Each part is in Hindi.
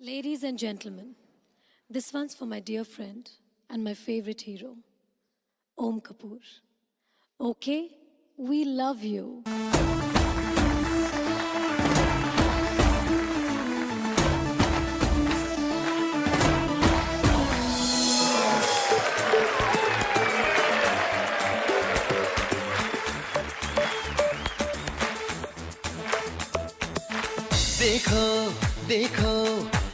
Ladies and gentlemen, this one's for my dear friend and my favorite hero, Om Kapoor. Okay, we love you. देखो देखो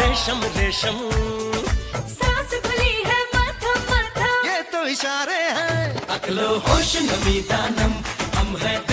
रेशम रेशम। सांस खुली है माथा माथा। ये तो इशारे हैं। अकलो होश नमी दानम हम है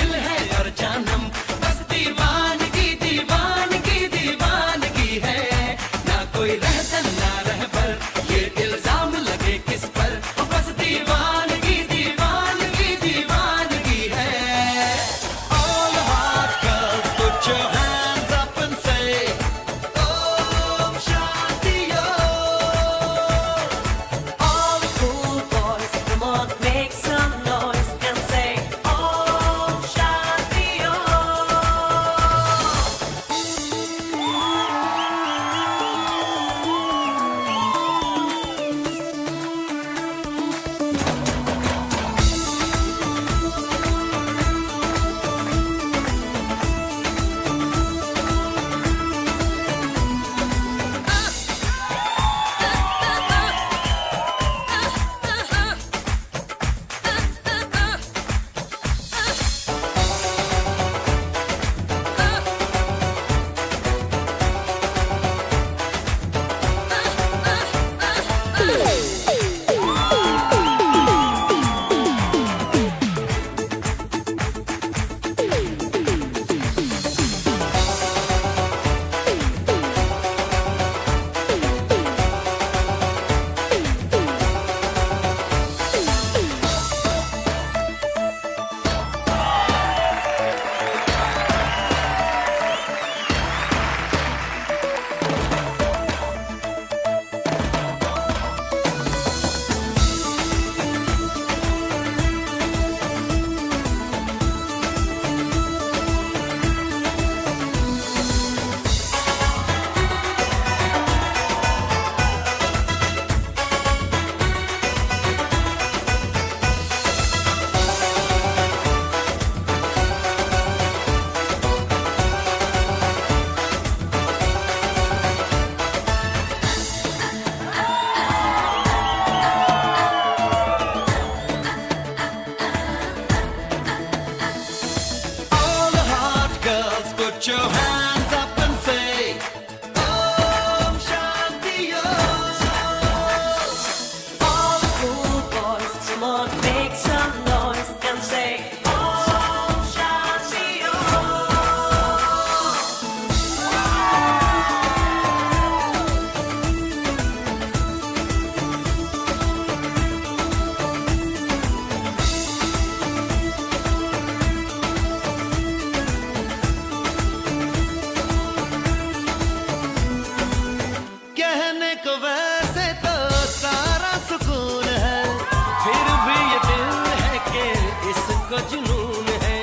का जुनून है।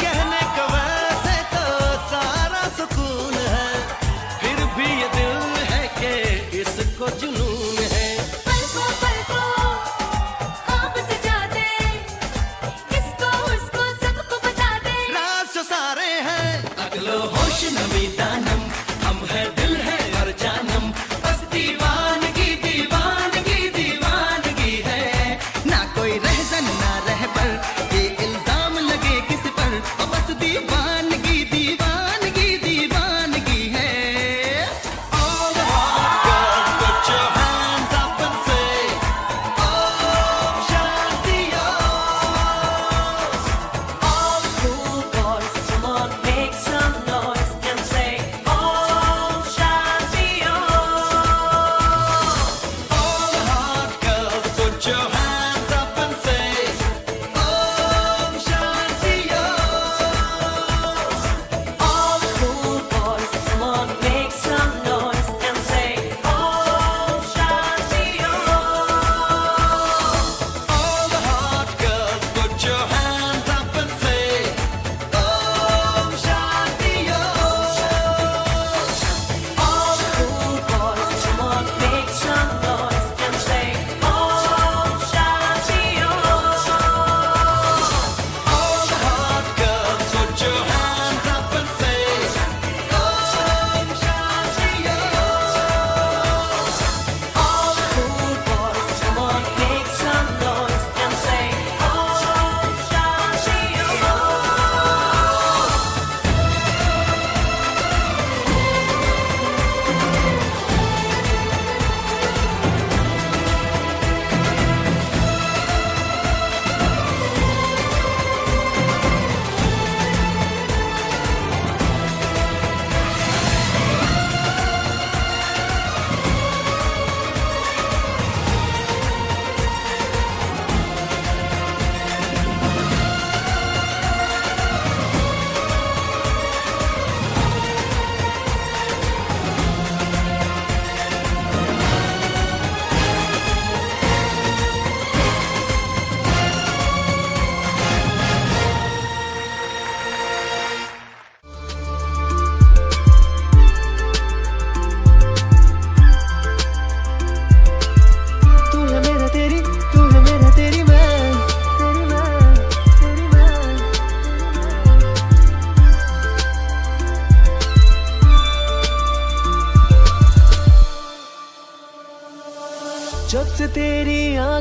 कहने का वैसे तो सारा सुकून है। फिर भी ये दिल है के इसको जुनून है। सारे हैं। अगलो होश नमीता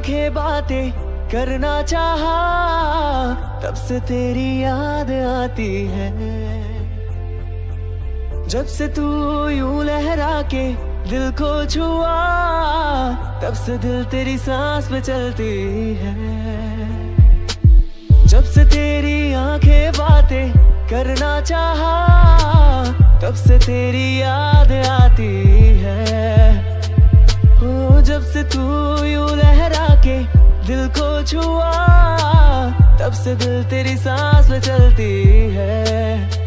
देखे बातें करना चाहा, तब से तेरी याद आती है। जब से तू यूँ लहरा के दिल को छुआ, तब से दिल तेरी सांस में चलती है। जब से तेरी आँखें बातें करना चाहा, तब से तेरी याद आती है। जब से तू यू लहरा के दिल को छुआ, तब से दिल तेरी सांस में चलती है।